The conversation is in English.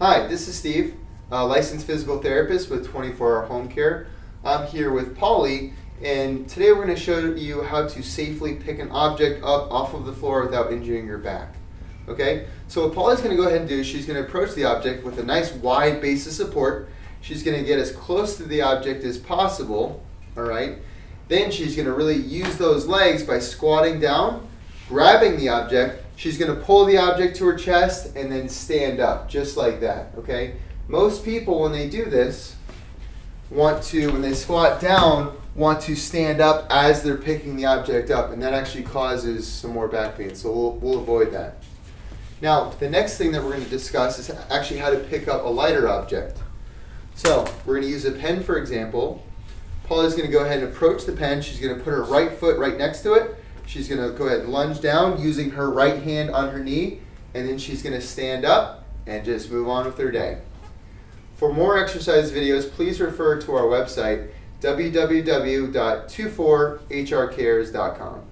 Hi, this is Steve, a licensed physical therapist with 24 Hour Home Care. I'm here with Polly, and today we're going to show you how to safely pick an object up off of the floor without injuring your back. Okay, so what Polly's going to go ahead and do is she's going to approach the object with a nice wide base of support. She's going to get as close to the object as possible, all right? Then she's going to really use those legs by squatting down, grabbing the object. She's going to pull the object to her chest and then stand up, just like that, okay? Most people, when they do this, want to, when they squat down, want to stand up as they're picking the object up, and that actually causes some more back pain, so we'll, we'll avoid that. Now, the next thing that we're going to discuss is actually how to pick up a lighter object. So, we're going to use a pen, for example. Paula's going to go ahead and approach the pen. She's going to put her right foot right next to it. She's going to go ahead and lunge down using her right hand on her knee, and then she's going to stand up and just move on with her day. For more exercise videos, please refer to our website, www.24hrcares.com.